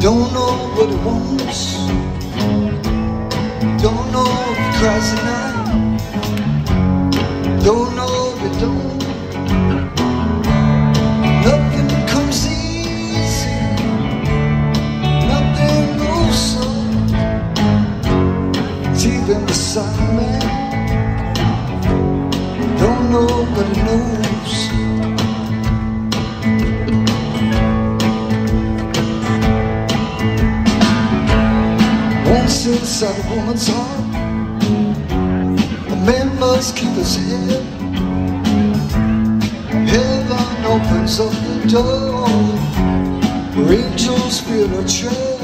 Don't know what he wants. Don't know if he cries at night. Don't know if he don't. Nothing comes easy. Nothing goes so It's even man. Don't know what he knows inside a woman's heart. A man must keep his head. Heaven opens up the door. Where angels a tread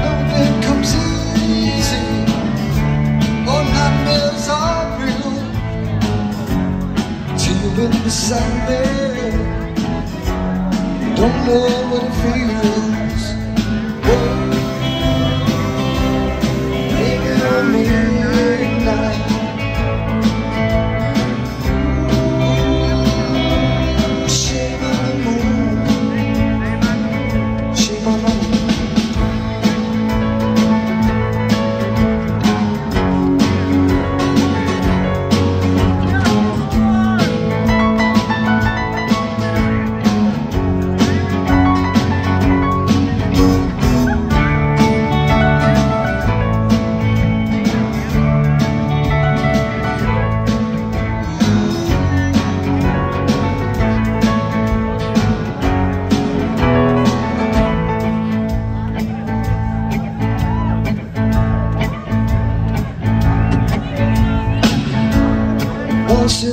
Nothing comes easy. All nightmares are real. Till you've been beside me Don't know what it feels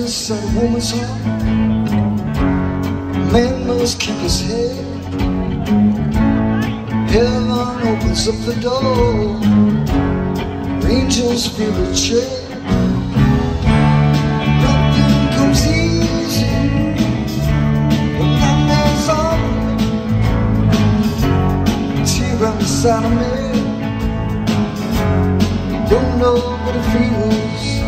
Inside a woman's heart. Man must keep his head. Heaven opens up the door. Angels feel the chair. Nothing comes easy. When nightmares the side of me. Don't know what it feels